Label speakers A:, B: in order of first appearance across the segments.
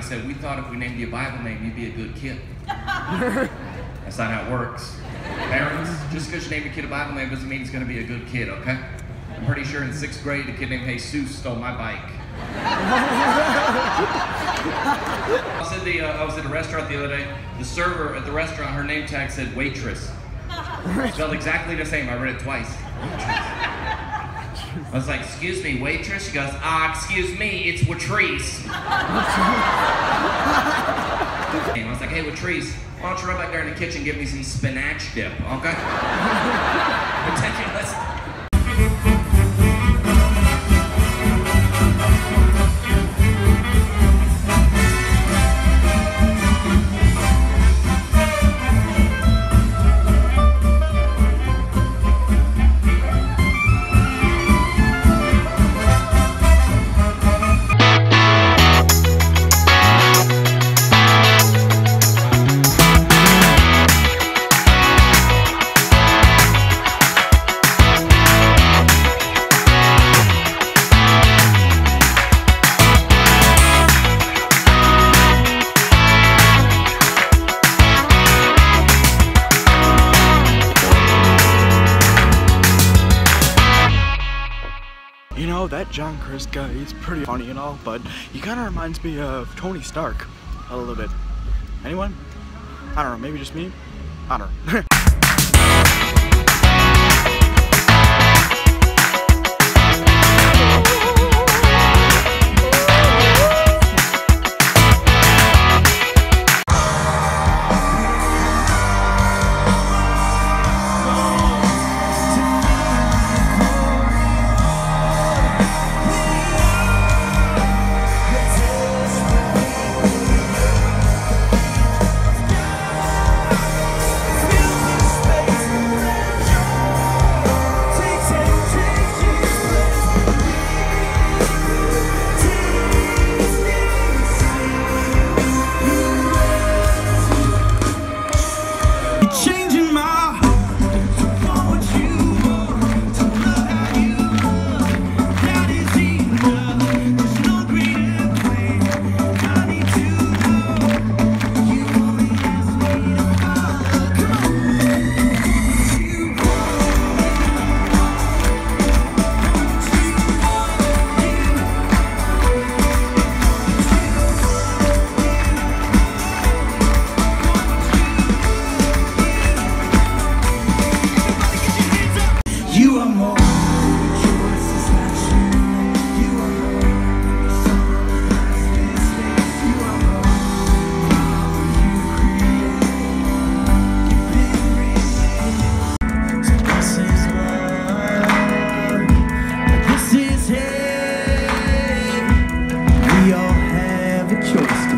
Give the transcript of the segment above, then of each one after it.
A: They said, we thought if we named you a Bible name, you'd be a good kid. That's not how it works. Parents, just because you name your kid a Bible name doesn't mean he's going to be a good kid, okay? I'm pretty sure in sixth grade, a kid named Jesus stole my bike. I was, at the, uh, I was at a restaurant the other day. The server at the restaurant, her name tag said waitress. Spelled exactly the same. I read it twice. I was like, excuse me, waitress? She goes, ah, excuse me, it's Watrice. And I was like, hey, Watrice, why don't you run back there in the kitchen and give me some spinach dip, okay? Ridiculous.
B: John Crist guy, he's pretty funny and all, but he kind of reminds me of Tony Stark a little bit. Anyone? I don't know, maybe just me? I don't know.
C: 就是。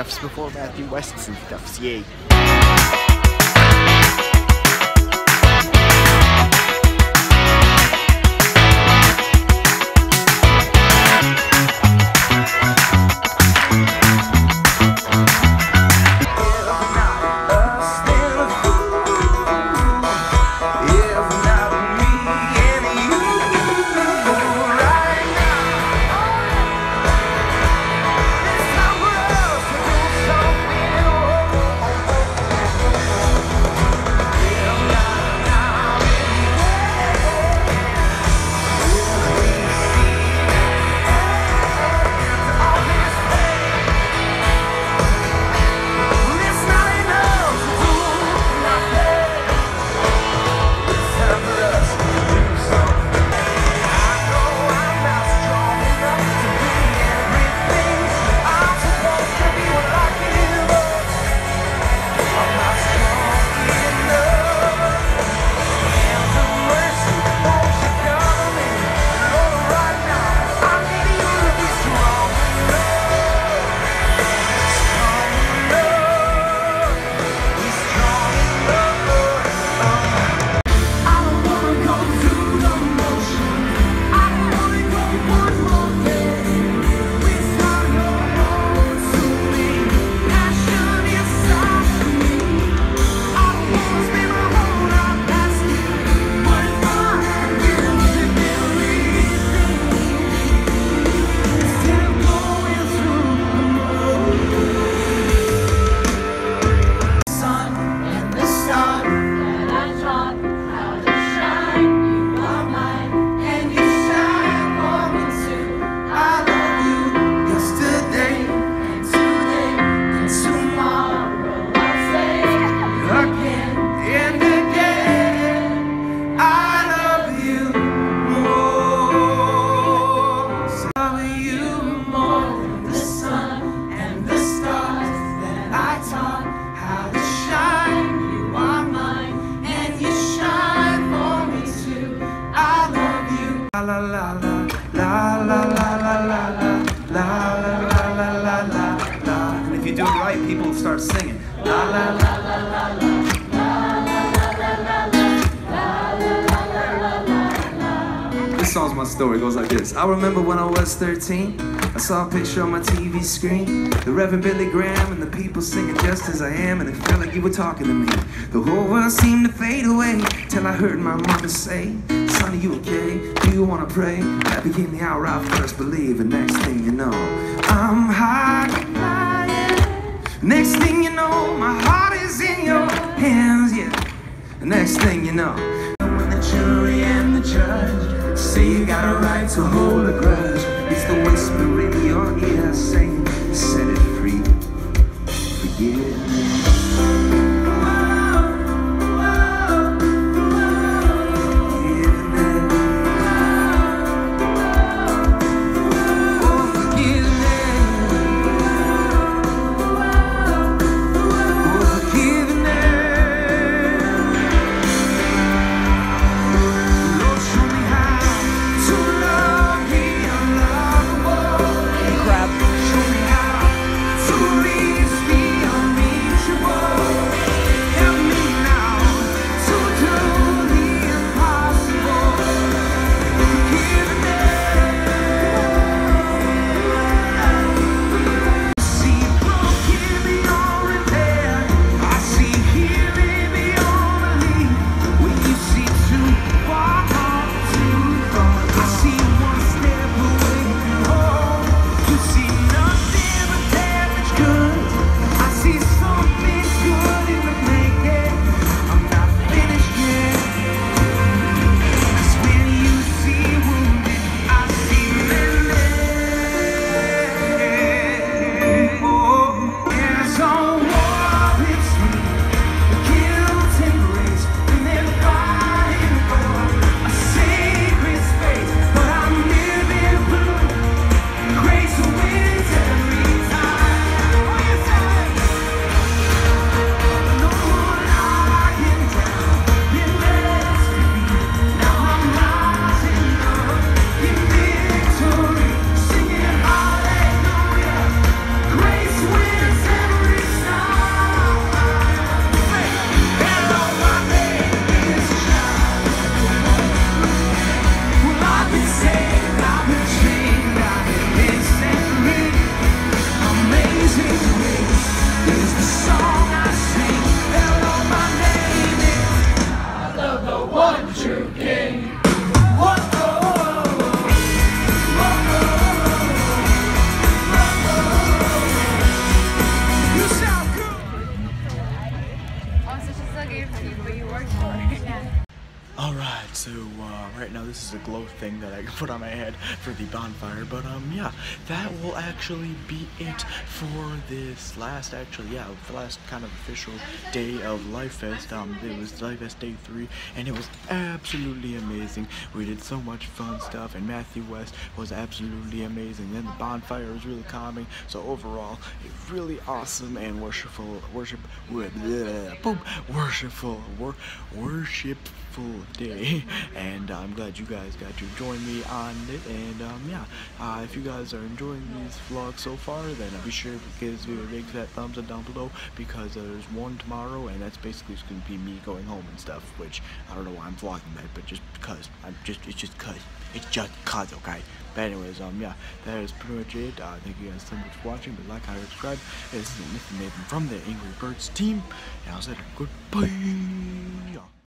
C: stuffs before Matthew Weston's stuffs, yay.
D: Right, people will start singing. La la la.
E: This song's my story. Goes like this. I remember when I was 13. I saw a picture on my TV screen. The Reverend Billy Graham and the people singing just as I am. And it felt like you were talking to me. The whole world seemed to fade away. Till I heard my mother say, Son, are you okay? Do you want to pray? That became the hour I first believed. And next thing you know. Next thing you know, my heart is in your hands, yeah. Next thing you know, when the jury and the judge say you got a right to hold a grudge, it's the whisper in your ear saying, set it free, forgive me.
F: Thing that I can put on my head for the bonfire. But um, yeah, that will actually be it for this last, actually, yeah, the last kind of official day of Lifest. Um, it was Lifest Day Three, and it was absolutely amazing. We did so much fun stuff, and Matthew West was absolutely amazing. Then the bonfire was really calming. So overall, really awesome and worshipful worship, bleh, boom, worshipful, wor- worshipful day. And I'm glad you guys got to join me on it. And um, yeah, uh, if you guys are enjoying these vlogs so far, then be sure to give video a big fat thumbs up down below because there's one tomorrow, and that's basically just gonna be me going home and stuff. Which I don't know why I'm vlogging that, but just because I'm just it's just cause it's just cause okay. But anyways, um yeah, that is pretty much it. Uh, thank you guys so much for watching. But like, comment, subscribe. This is Mr. Nathan from the Angry Birds team, and I'll say goodbye.